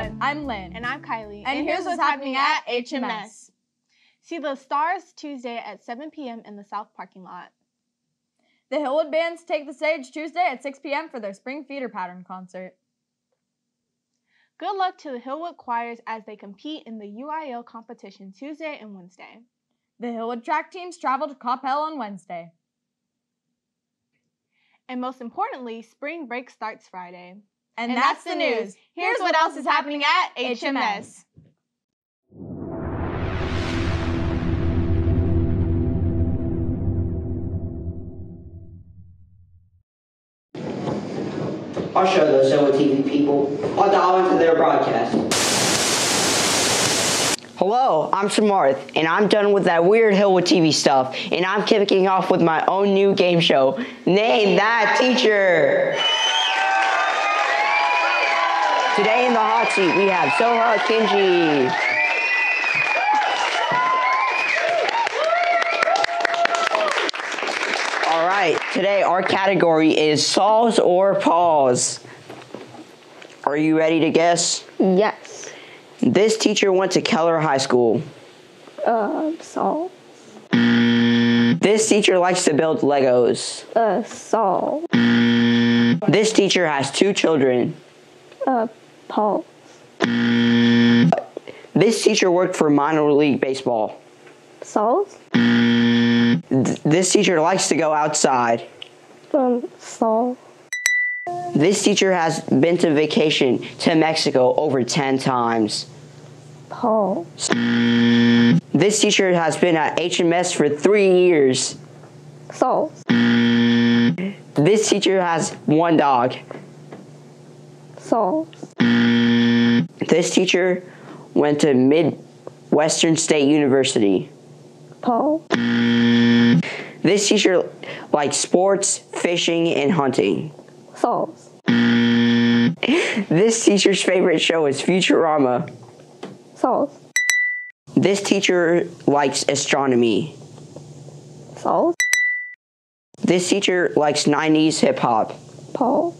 I'm Lynn. And I'm Kylie. And here's what's happening at HMS. See the stars Tuesday at 7 p.m. in the South parking lot. The Hillwood Bands take the stage Tuesday at 6 p.m. for their spring feeder pattern concert. Good luck to the Hillwood choirs as they compete in the UIL competition Tuesday and Wednesday. The Hillwood track teams travel to Coppell on Wednesday. And most importantly, spring break starts Friday. And, that's, the news. Here's what else is happening at HMS. I'll show those Zoa TV people. I'll dial into their broadcast. Hello, I'm Samarth, and I'm done with that weird Hillwood TV stuff, and I'm kicking off with my own new game show. Name that teacher! The hot seat, we have Soha Kinji. All right, today our category is Saul's or Paul's. Are you ready to guess? Yes. This teacher went to Keller High School. Uh, Saul. This teacher likes to build Legos. Uh, Saul. This teacher has two children. Uh, Paul. This teacher worked for minor league baseball. Saul's. Th- This teacher likes to go outside. Um, Saul. This teacher has been to vacation to Mexico over 10 times. Paul. This teacher has been at HMS for three years. Saul. This teacher has one dog. This teacher went to Midwestern State University. Paul. This teacher likes sports, fishing, and hunting. Saul's. This teacher's favorite show is Futurama. Saul's. This teacher likes astronomy. Saul's. This teacher likes 90s hip hop. Paul.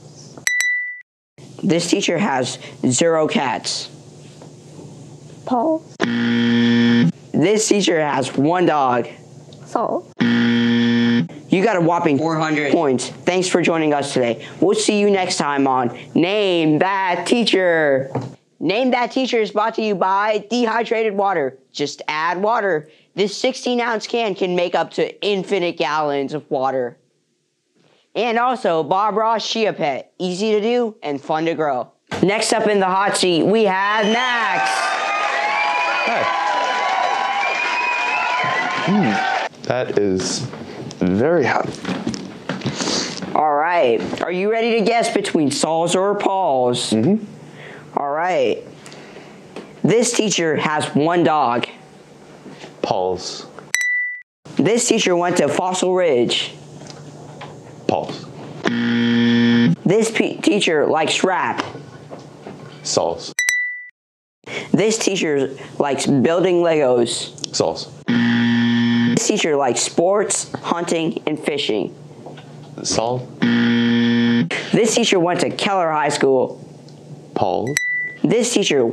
This teacher has zero cats. Paul. This teacher has one dog. Saul. You got a whopping 400 points. Thanks for joining us today. We'll see you next time on Name That Teacher. Name That Teacher is brought to you by Dehydrated Water. Just add water. This 16 ounce can can make up to infinite gallons of water. And also Bob Ross Chia Pet. Easy to do and fun to grow. Next up in the hot seat, we have Max. That is very hot. All right. Are you ready to guess between Saul's or Paul's? Mm-hmm. All right. This teacher has one dog. Paul's. This teacher went to Fossil Ridge. Paul's. This teacher likes rap. Saul's. This teacher likes building Legos. Saul's. This teacher likes sports, hunting, and fishing. Saul. This teacher went to Keller High School. Paul. This teacher,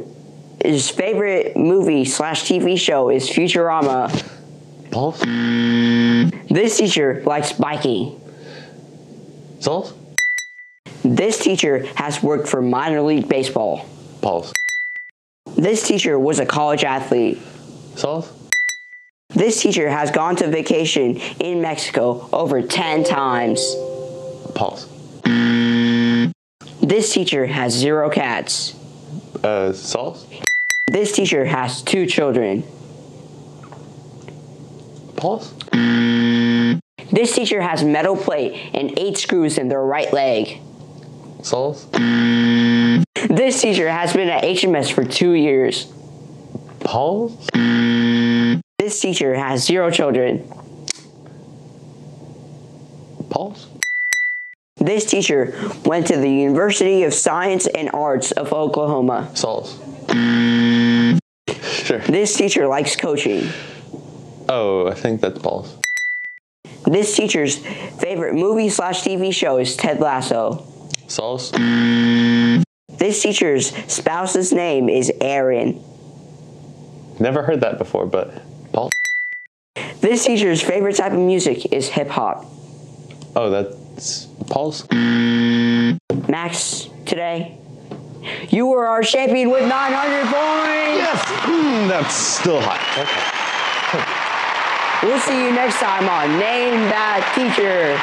his favorite movie slash TV show is Futurama. Paul's. This teacher likes biking. Saul's. This teacher has worked for minor league baseball. Paul's. This teacher was a college athlete. Saul's. This teacher has gone to vacation in Mexico over 10 times. Paul's. This teacher has zero cats. Uh, Saul's. This teacher has two children. Paul's. This teacher has metal plate and eight screws in their right leg. Saul's. This teacher has been at HMS for two years. Paul's. This teacher has zero children. Paul's. This teacher went to the University of Science and Arts of Oklahoma. Saul's. Sure. This teacher likes coaching. Oh, I think that's Paul's. This teacher's favorite movie slash TV show is Ted Lasso. Saul's. This teacher's spouse's name is Aaron. Never heard that before, but Paul. This teacher's favorite type of music is hip hop. Oh, that's Paul's. Max, today, you were our champion with 900 points. Yes, Mm, that's still high. Okay. We'll see you next time on Name That Teacher.